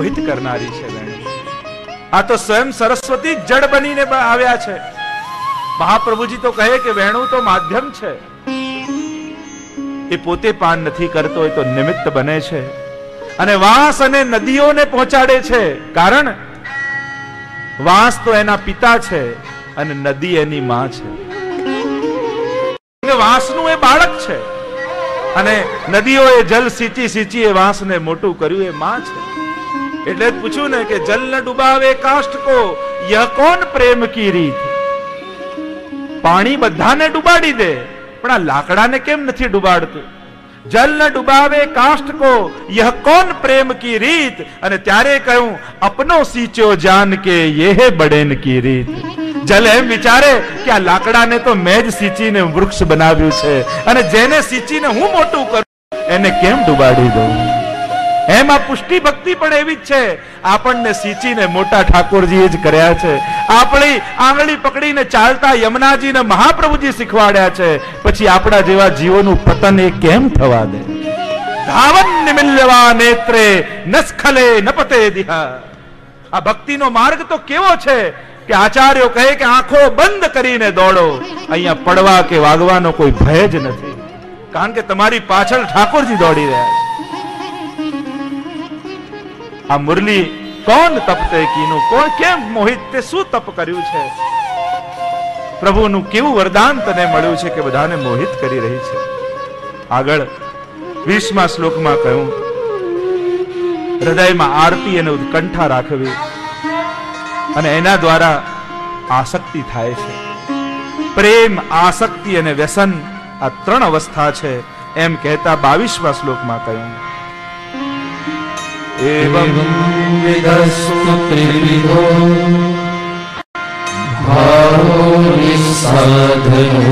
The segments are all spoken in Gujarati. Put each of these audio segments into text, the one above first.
મોહિત કરનારી છે વેણુ આ તો સ્વયં સરસ્વતી જડ બનીને આવ્યા છે. મહાપ્રભુજી તો કહે કે વેણું તો માધ્યમ છે. એ પોતે પાન નથી કરતો, એ તો નિમિત્ત બને છે. અને વાંસ અને નદીઓને પહોંચાડે છે. કારણ વાંસ તો એના પિતા છે અને નદી એની માં છે. વાંસનું એ બાળક છે. અને નદીઓએ જલ સીચી સીચી એ વાંસને મોટું કર્યું, એ માં છે. એટલે જ પૂછ્યું ને કે જલ ન ડુબાવે કાષ્ટ કો, યહ કોણ પ્રેમ કી રીત? પાણી બધાને ડુબાડી દે, પણ આ લાકડાને કેમ નથી ડુબાડતું? જલ ન ડુબાવે કાષ્ટ કો, યહ કોણ પ્રેમ કી રીત? અને ત્યારે કહ્યું, અપનો સીચો જાન કે યે બડેન કી રીત. જલ એમ વિચારે કે આ લાકડાને તો મેં જ સિંચીને વૃક્ષ બનાવ્યું છે, અને જેને સિંચીને હું મોટું કરું, એને કેમ ડુબાડી દઉં? એમ પુષ્ટિ ભક્તિ પણ એવી જ છે. આપણને સિંચીને મોટા ઠાકોરજીએ જ કર્યા છે. આપણી આંગળી પકડીને ચાલતા યમુનાજીને મહાપ્રભુજી શીખવાડ્યા છે. પછી આપણા જેવા જીવોનું પતન એ કેમ થવા દે? ધાવન નેત્રે, નસ્ખલે નપતે દિહા. આ ભક્તિનો માર્ગ તો કેવો છે કે આચાર્યો કહે કે આંખો બંધ કરીને દોડો. અહીંયા પડવા કે વાગવાનો કોઈ ભય જ નથી. કારણ કે તમારી પાછળ ઠાકોરજી દોડી રહ્યા છે. આ મુરલી કોણ તપતે, કીનું કોણ, કેમ મોહિત, તે શું તપ કર્યું છે? પ્રભુનું કેવું વરદાન તને મળ્યું છે કે બધાને મોહિત કરી રહી છે? આગળ વીસમા શ્લોકમાં કહ્યું, હૃદયમાં આરતી અને ઉત્કંઠા રાખવી અને એના દ્વારા આસક્તિ થાય છે. પ્રેમ, આસક્તિ અને વ્યસન આ ત્રણ અવસ્થા છે. એમ કહેતા બાવીસમા શ્લોકમાં કહ્યું एवं विदस्तु त्रिविधो भावो निस्साधनो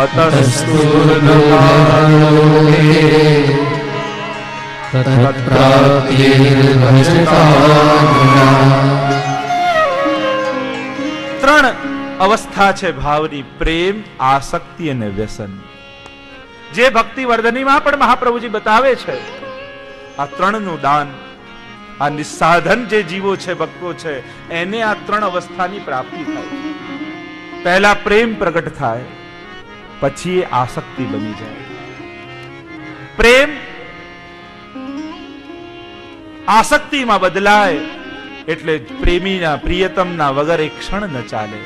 અતસ્તુ तत्प्राप्तिर्भजतागुणा ત્રણ અવસ્થા છે ભાવની પ્રેમ આસક્તિ અને વ્યસન જે ભક્તિ વર્ધનીમાં પણ મહાપ્રભુજી બતાવે છે, આ ત્રણનું દાન, આ નિસાધન જે જીવો છે, ભક્તો છે, એને આ ત્રણ અવસ્થાની પ્રાપ્તિ થાય. પહેલા પ્રેમ પ્રગટ થાય, પછી આસક્તિ બની જાય. પ્રેમ આસક્તિમાં બદલાય, એટલે પ્રેમીના, પ્રિયતમના વગર એક ક્ષણ ન ચાલે.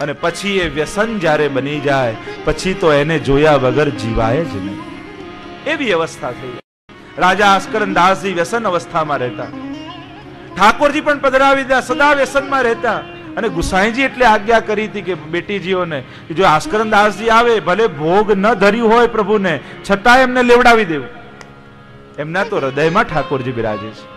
અને પછી એ વ્યસન જ્યારે બની જાય, પછી તો એને જોયા વગર જીવાય જ નહીં. એવી અવસ્થા થઈ રાજા આસ્કરન દાસજી વ્યસન અવસ્થામાં રહેતા. ઠાકોરજી પણ પધરાવી દીધા, સદા વ્યસનમાં રહેતા. અને ગુસાઈજી એટલે આજ્ઞા કરી હતી કે બેટીજીઓને, કે જો આસ્કરન દાસજી આવે, ભલે ભોગ ન ધર્યું હોય પ્રભુને, છતાં એમને લેવડાવી દેવું. એમના તો હૃદયમાં ઠાકોરજી બિરાજે છે.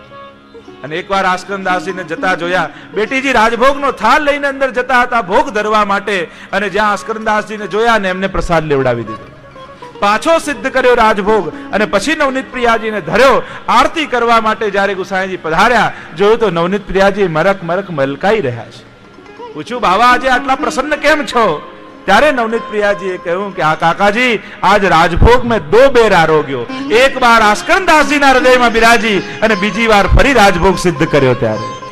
અને એકવાર આસ્કંદાસીને જતા જોયા, બેટીજી રાજભોગનો થાળ લઈને અંદર જતા હતા ભોગ ધરવા માટે. અને જ્યાં આસ્કંદાસજીને જોયા ને એમને પ્રસાદ લેવડાવી દીધો. પાછો સિદ્ધ કર્યો રાજભોગ અને પછી નવનીત પ્રિયાજીને ધર્યો. આરતી કરવા માટે જ્યારે ગુસાઈજી પધાર્યા, જોયું તો નવનીત પ્રિયાજી મરક મરક મલકાઈ રહ્યા છે. પૂછ્યું, બાવા, આજે આટલા પ્રસન્ન કેમ છો? ત્યારે નવનીત પ્રિયાજીએ કહ્યું કે, આ કાકાજી, આજ રાજભોગ મેં દો બેર આરોગ્યો એક વાર આસ્કંદાસજીના હૃદયમાં બિરાજી અને બીજી વાર ફરી રાજભોગ સિદ્ધ કર્યો ત્યારે.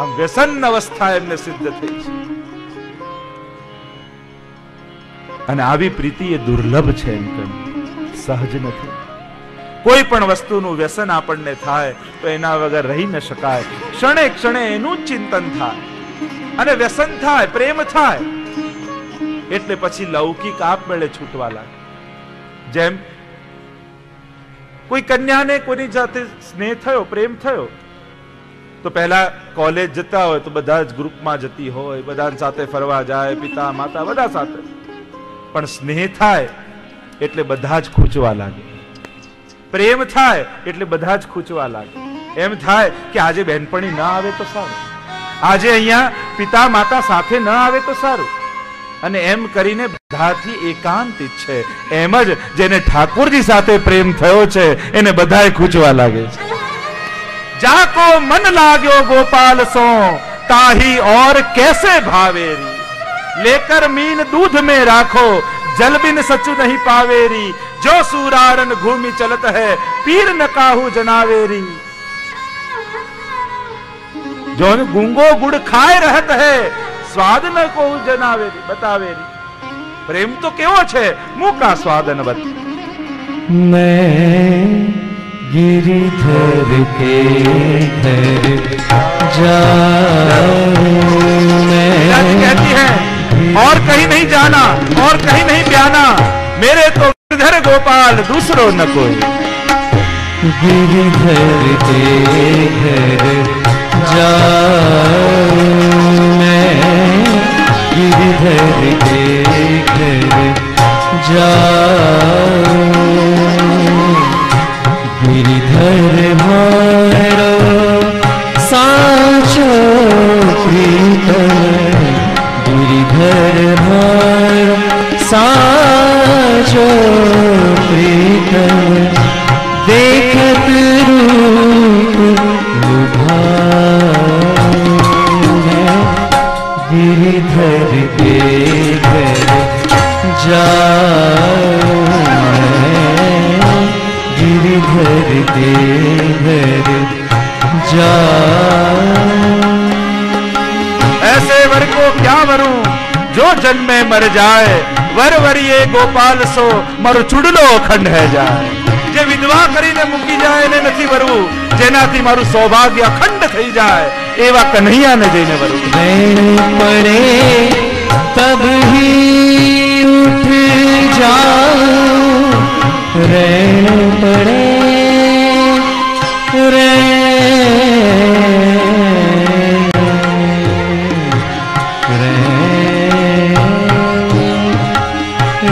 આમ વ્યસન અવસ્થા એમને સિદ્ધ થઈ છે. અને આવી પ્રીતિ એ દુર્લભ છે એમ કહ્યું. સહજ નથી. કોઈ પણ વસ્તુનું વ્યસન આપણને થાય, તો એના વગર રહી ન શકાય. ક્ષણે ક્ષણે એનું ચિંતન થાય. અને વ્યસન થાય, પ્રેમ થાય. એટલે પછી લૌકિક આપમેળે છૂટવા લાગે જેમ કોઈ કન્યાને કોઈની જાતે સ્નેહ થયો, પ્રેમ થયો, તો પહેલા કોલેજ જતા હોય તો બધા જ ગ્રુપમાં જતી હોય બધા સાથે ફરવા જાય, પિતા, માતા, બધા સાથે. પણ સ્નેહ થાય એટલે બધા જ ખૂંચવા લાગે. પ્રેમ થાય એટલે બધા જ ખૂંચવા લાગે. એમ થાય કે આજે બહેનપણી ના આવે તો સારું. આજે અહીંયા પિતા, માતા સાથે ન આવે તો સારું. અને એમ કરીને બધાથી એકાંત ઈચ્છે એમ જ જેને ઠાકોરજી સાથે પ્રેમ થયો છે એને બધાએ ખૂંચવા લાગે છે જાકો મન લાગ્યો ગોપાલ સો તાહી और कैसे भावेरी लेकर मीन दूध में राखो जल बिन सचु नहीं पावेरी जो सूरारन घूमि चलत है पीर न काहू जनावेरी जो गूंगो गुड़ खाए रहत है સ્વાદ ન કહું જનાવેરી બતાવેરી પ્રેમ તો કેવો છે મૂકા સ્વાદ ન બત मैं गिरिधर के घर जाऊं मीराजी मैं कहती है और कहीं नहीं जाना और कहीं नहीं ब्याना मेरे तो गिरधर गोपाल दूसरो न कोई गिरिधर के घर जाऊं मैं गिरिधर के घर जाऊं गिरिधर मारो साचो प्रीतम गिरिधर मारो साचो प्रीतम વરું જો જન્મે મર જાય વરવરીએ ગોપાલ સો મારો ચૂડલો અખંડ હે જાય જે વિધવા કરીને મૂકી જાય એને નથી વરવું જેનાથી મારું સૌભાગ્ય અખંડ થઈ જાય એવા કન્હૈયાને જઈને વરવું પડે તબ હી પડે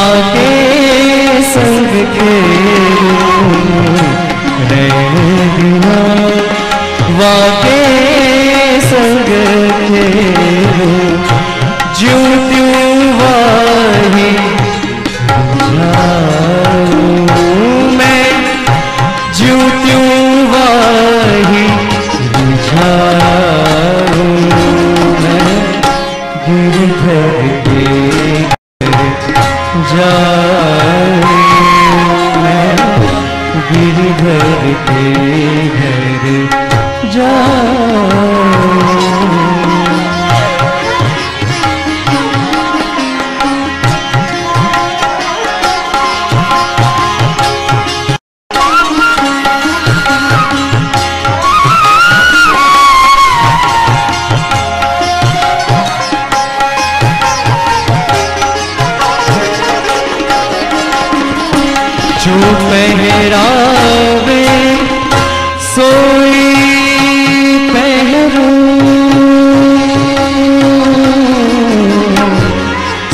वाके संग खेलो रैन धुआ वाके संग खेलो ज्यों त्यों वाही जाऊं गिरधर के घर जाऊं जो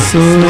So.